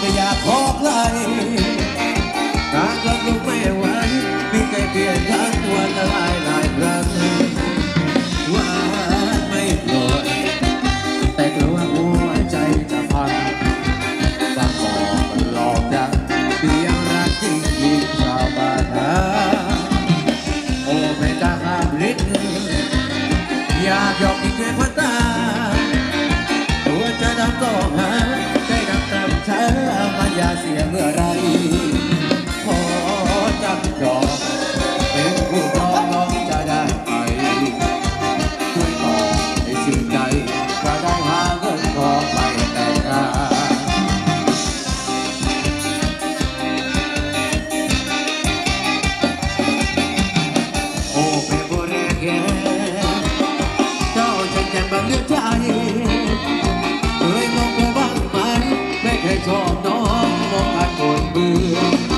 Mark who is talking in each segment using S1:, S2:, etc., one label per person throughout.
S1: I talk like I love the way อย่าเสียเมื่อไร một ai buồn bừa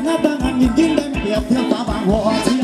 S2: na banga mi dinda mi ya pia banga